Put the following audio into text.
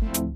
Bye.